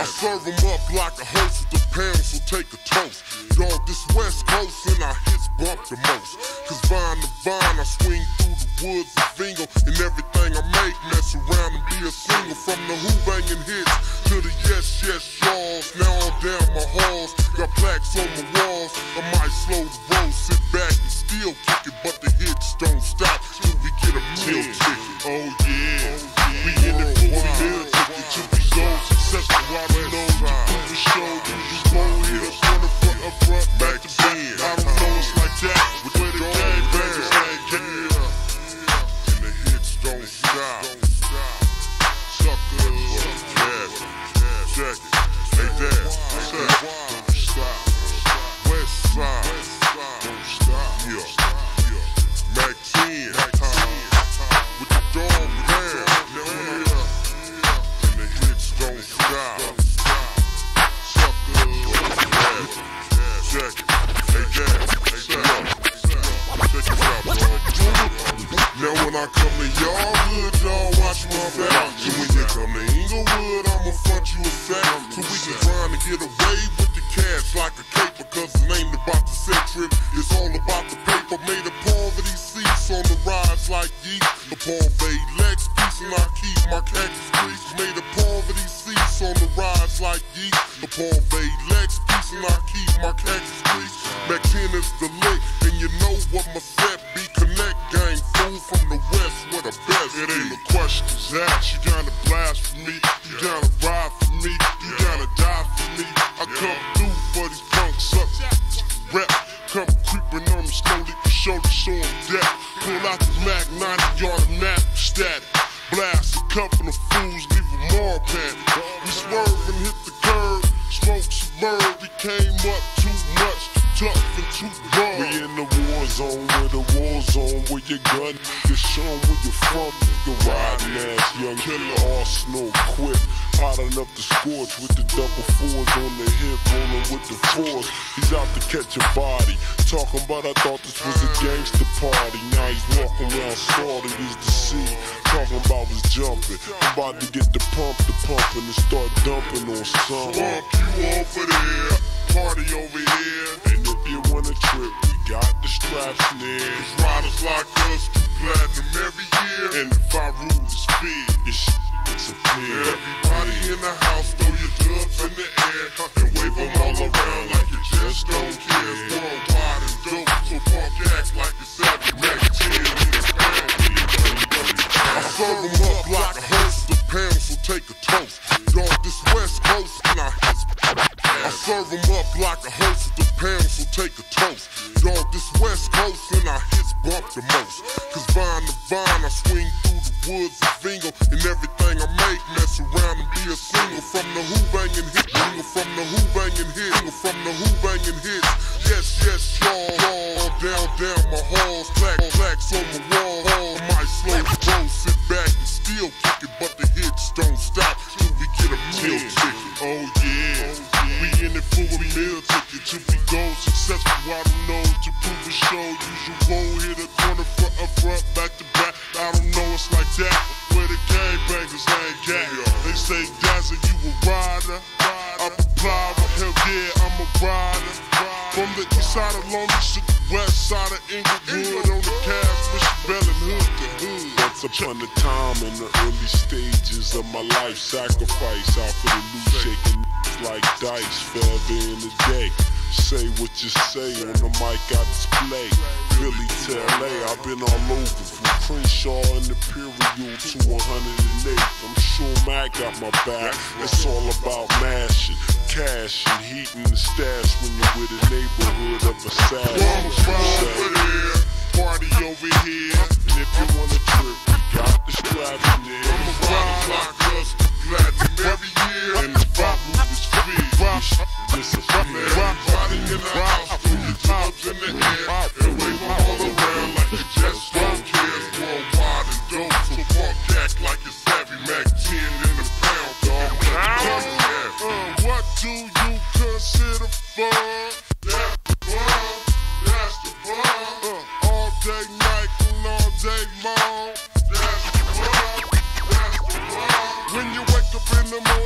up like a host with the pound, so take a toast. Dog, this West Coast and our hits bump the most. Cause vine to vine, I swing through the woods of Vingo. And everything I make, mess around and be a single. From the who banging hits to the yes, yes, y'alls. Now I'm down my halls, got plaques on my walls. Check it. Hey, dad, check it. Don't stop. West side, don't stop. Yeah, Mack 10, with the Dogg Pound. And the hits don't stop. Yeah. Now when I come to y'all hood, get away with the cash like a caper. Cause it ain't about the trip, it's all about the paper. Made a poverty seats on the rise like yeet. The Bay Lex piece and I keep my cactus crease. Made a poverty seats on the rise like yeet. The Bay Lex piece and I keep my cactus crease. Your gun nigga show 'em where you from, nigga riding ass young killer, arsenal quick. Hot enough to scorch with the double fours on the hip, rolling with the fours. He's out to catch a body. Talking about I thought this was a gangster party. Now he's walking around salty as the sea. Talking about was jumping. I'm about to get the pump, the pumping and start dumping on some. Swamp you over there, party over here. And if trip, we got the straps. Cause riders like us do platinum every year. And if I rule the speed, it's a disappear. Everybody in the house, throw your dubs in the air and wave them all around like you just don't care. Worldwide and dope, so punk act like it's every Mack 10 in the pound. I serve them up like a host of pounds, so take a toast. Dog, this West Coast and I hits. I serve them up like a host of the pounds, so take a toast. Dog, this West Coast and I hits bump the most. Cause vine to vine, I swing through the woods of Vingo. And everything I make, mess around and be a single. From the who banging hit, from the who banging hit, from the who banging hits. Yes, yes, y'all, y'all. Down, down my halls, for a meal ticket till we go successful. I don't know to prove a show. Usual hit a corner front up front, back to back. I don't know it's like that. Where the gang bangers hang gang. They say Dazzle, you a rider. I'm a plier, hell yeah, I'm a rider. From the east side of Long Beach to the west side of Inglewood on the cast, and hood to hood. Once upon a time in the early stages of my life, sacrifice out for the loot, shaking like dice, forever in the day. Say what you say on the mic I display. Philly to LA, I've been all over from Crenshaw and Imperial to 108. I'm sure Mack got my back. It's all about mashing, cash and heating the stash when you're with a neighborhood of assassins. Party over here, and if you wanna trip, do you consider fun? That's the fun, that's the fun. Uh, all day night and all day. That's the fun, that's the fun. When you wake up in the morning